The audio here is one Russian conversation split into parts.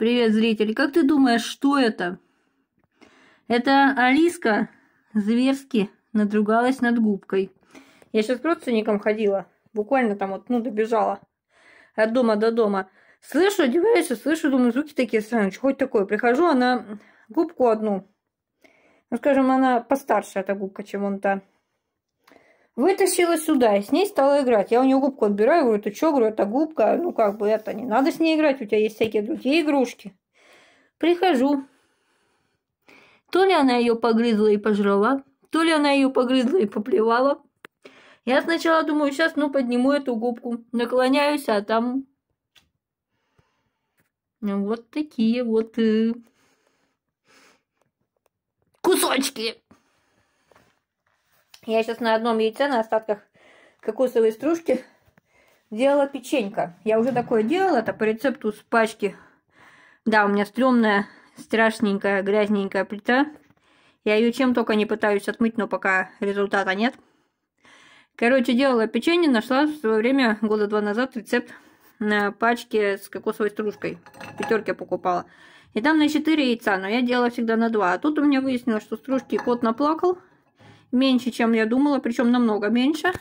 Привет, зрители. Как ты думаешь, что это? Это Алиска зверски надругалась над губкой. Я сейчас к родственникам ходила. Буквально там вот, ну, добежала от дома до дома. Слышу, одеваюсь, слышу, думаю, звуки такие странные. Что хоть такое? Прихожу, она губку одну. Ну, скажем, она постарше, эта губка, чем он та. Вытащила сюда и с ней стала играть. Я у нее губку отбираю, говорю, ты что, говорю, это губка, ну как бы это, не надо с ней играть, у тебя есть всякие другие игрушки. Прихожу. То ли она ее погрызла и пожрала, то ли она ее погрызла и поплевала. Я сначала думаю, сейчас, ну, подниму эту губку, наклоняюсь, а там вот такие вот э, кусочки. Я сейчас на одном яйце, на остатках кокосовой стружки делала печенька. Я уже такое делала, это по рецепту с пачки. Да, у меня стрёмная, страшненькая, грязненькая плита. Я ее чем только не пытаюсь отмыть, но пока результата нет. Короче, делала печенье, нашла в свое время, года два назад, рецепт на пачке с кокосовой стружкой. Пятерки покупала. И там на 4 яйца, но я делала всегда на 2. А тут у меня выяснилось, что стружки кот наплакал. Меньше, чем я думала, причем намного меньше.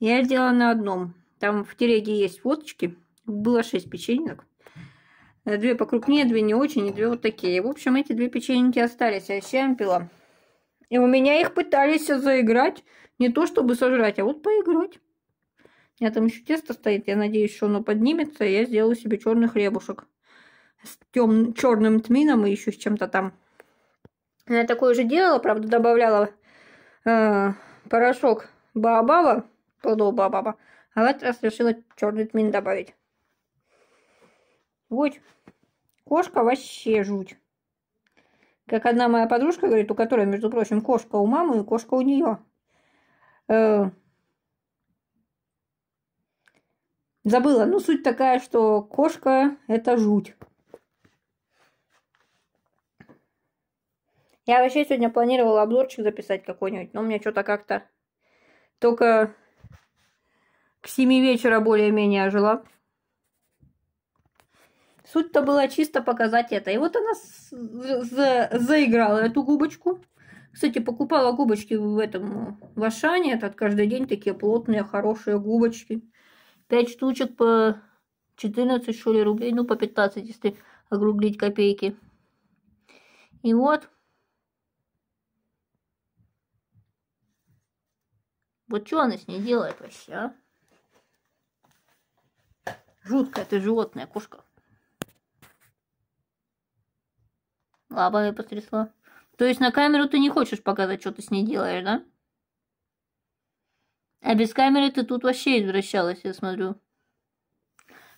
Я сделала на одном. Там в телеге есть фоточки. Было 6 печенек. Две покрупнее, две не очень, и две вот такие. В общем, эти две печеньки остались, а я пила. И у меня их пытались заиграть. Не то чтобы сожрать, а вот поиграть. У меня там еще тесто стоит. Я надеюсь, что оно поднимется. Я сделаю себе черный хлебушек. С тем, черным тмином и еще с чем-то там. Я такое же делала, правда, добавляла э, порошок баобаба, плодов баобаба. А в этот раз решила черный тмин добавить. Вот. Кошка вообще жуть. Как одна моя подружка говорит, у которой, между прочим, кошка у мамы и кошка у нее. Э, забыла. Ну, суть такая, что кошка – это жуть. Я вообще сегодня планировала обзорчик записать какой-нибудь, но у меня что-то как-то только к 7 вечера более-менее ожила. Суть-то была чисто показать это. И вот она за заиграла эту губочку. Кстати, покупала губочки в этом в Ашане. Этот каждый день такие плотные, хорошие губочки. 5 штучек по 14, что ли, рублей. Ну, по 15, если округлить копейки. И вот Вот что она с ней делает вообще, а? Жуткая ты животное, кошка. Лапами потрясла. То есть на камеру ты не хочешь показать, что ты с ней делаешь, да? А без камеры ты тут вообще извращалась, я смотрю.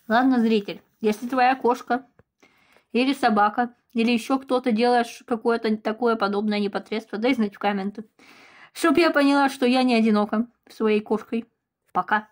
Ладно, зритель, если твоя кошка или собака, или еще кто-то делаешь какое-то такое подобное непотребство, дай знать в комменты. Чтоб я поняла, что я не одинока своей кошкой. Пока.